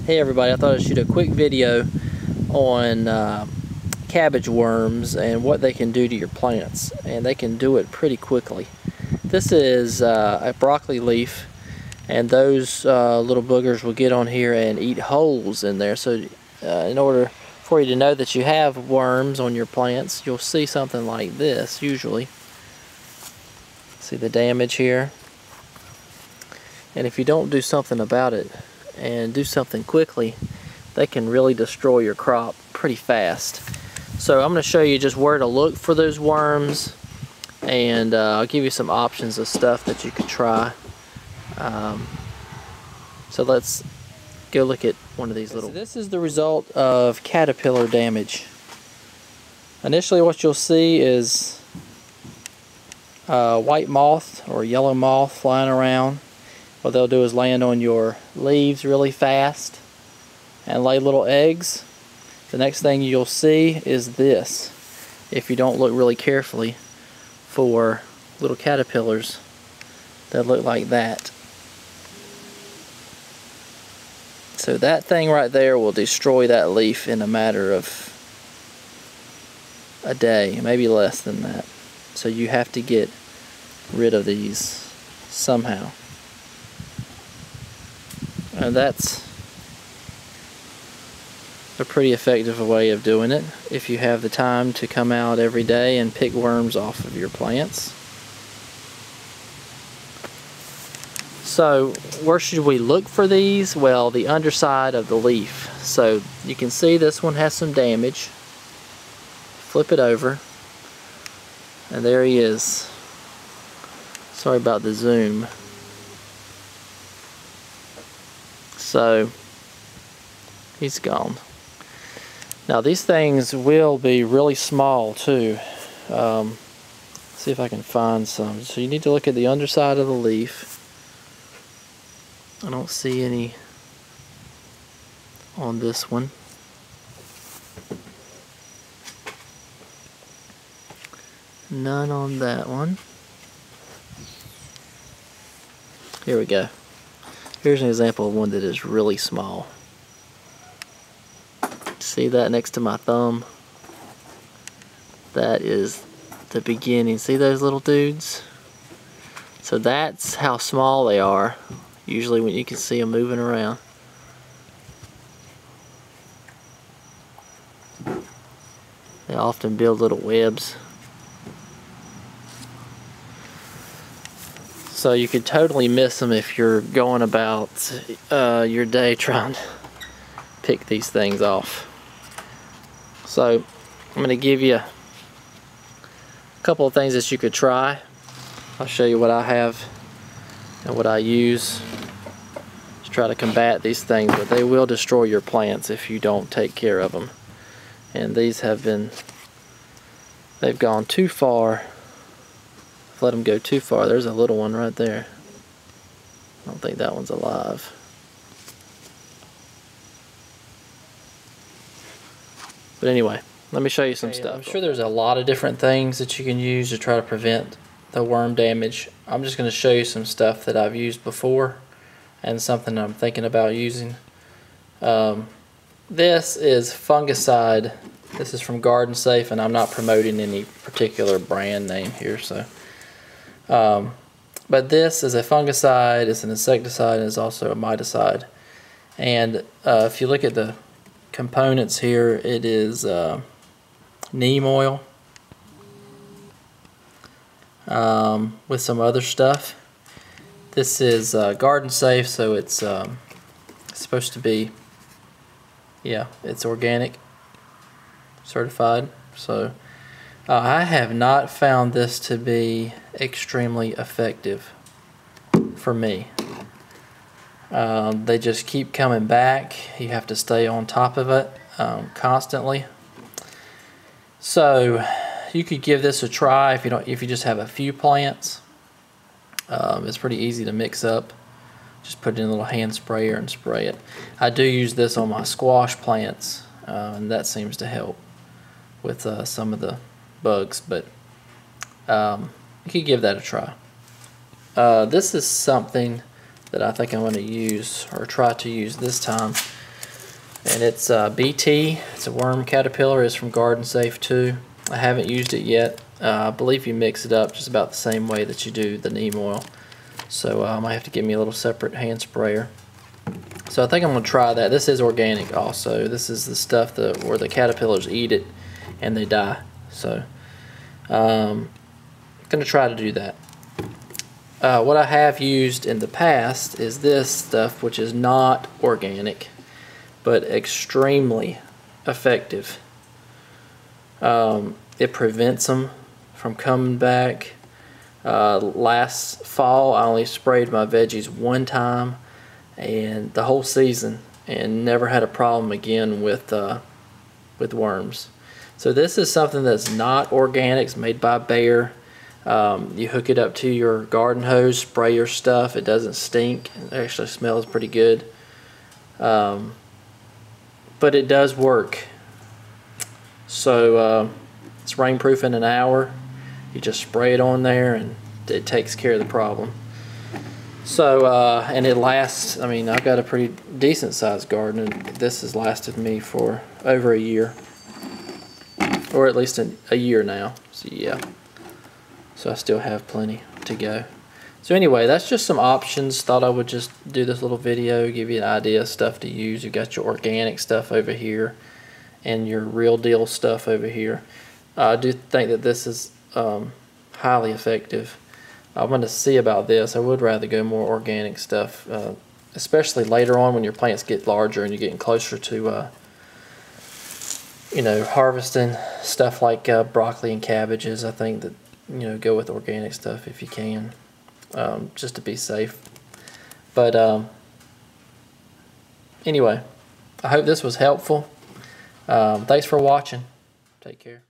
Hey everybody, I thought I'd shoot a quick video on uh, cabbage worms and what they can do to your plants. And they can do it pretty quickly. This is uh, a broccoli leaf and those uh, little boogers will get on here and eat holes in there. So uh, in order for you to know that you have worms on your plants, you'll see something like this usually. See the damage here? And if you don't do something about it, and do something quickly, they can really destroy your crop pretty fast. So I'm going to show you just where to look for those worms and uh, I'll give you some options of stuff that you could try. Um, so let's go look at one of these little. So this is the result of caterpillar damage. Initially what you'll see is a white moth or yellow moth flying around what they'll do is land on your leaves really fast and lay little eggs. The next thing you'll see is this, if you don't look really carefully for little caterpillars that look like that. So that thing right there will destroy that leaf in a matter of a day, maybe less than that. So you have to get rid of these somehow. And that's a pretty effective way of doing it if you have the time to come out every day and pick worms off of your plants. So where should we look for these? Well, the underside of the leaf. So you can see this one has some damage. Flip it over. And there he is. Sorry about the zoom. So he's gone. Now these things will be really small too. Um, see if I can find some. So you need to look at the underside of the leaf. I don't see any on this one. None on that one. Here we go. Here's an example of one that is really small. See that next to my thumb? That is the beginning. See those little dudes? So that's how small they are. Usually when you can see them moving around. They often build little webs. So you could totally miss them if you're going about uh, your day trying to pick these things off. So I'm going to give you a couple of things that you could try. I'll show you what I have and what I use to try to combat these things, but they will destroy your plants if you don't take care of them. And these have been, they've gone too far let them go too far. There's a little one right there. I don't think that one's alive. But anyway, let me show you some okay, stuff. I'm sure there's a lot of different things that you can use to try to prevent the worm damage. I'm just going to show you some stuff that I've used before and something I'm thinking about using. Um, this is fungicide. This is from Garden Safe, and I'm not promoting any particular brand name here, so um, but this is a fungicide, it's an insecticide, and it's also a miticide. And uh, if you look at the components here, it is uh, neem oil um, with some other stuff. This is uh, garden safe, so it's um, supposed to be, yeah, it's organic certified. So uh, I have not found this to be extremely effective for me. Um, they just keep coming back. You have to stay on top of it um, constantly. So you could give this a try if you don't if you just have a few plants. Um, it's pretty easy to mix up. Just put it in a little hand sprayer and spray it. I do use this on my squash plants, uh, and that seems to help with uh, some of the bugs, but um, you could give that a try. Uh, this is something that I think I'm going to use or try to use this time. And it's uh, BT. It's a worm caterpillar. It's from Garden Safe too. I haven't used it yet. Uh, I believe you mix it up just about the same way that you do the neem oil. So um, I might have to get me a little separate hand sprayer. So I think I'm going to try that. This is organic also. This is the stuff that where the caterpillars eat it and they die. So um, going to try to do that. Uh, what I have used in the past is this stuff which is not organic but extremely effective. Um, it prevents them from coming back. Uh, last fall, I only sprayed my veggies one time, and the whole season, and never had a problem again with uh, with worms. So this is something that's not organic. It's made by Bayer. Um, you hook it up to your garden hose, spray your stuff. It doesn't stink. It actually smells pretty good. Um, but it does work. So uh, it's rainproof in an hour. You just spray it on there and it takes care of the problem. So, uh, and it lasts, I mean, I've got a pretty decent sized garden and this has lasted me for over a year. Or at least a, a year now. So yeah. So I still have plenty to go. So anyway, that's just some options. Thought I would just do this little video, give you an idea of stuff to use. You've got your organic stuff over here and your real deal stuff over here. Uh, I do think that this is um, highly effective. I'm going to see about this. I would rather go more organic stuff, uh, especially later on when your plants get larger and you're getting closer to, uh, you know, harvesting stuff like uh, broccoli and cabbages. I think that, you know, go with organic stuff if you can um, just to be safe. But um, anyway, I hope this was helpful. Um, thanks for watching. Take care.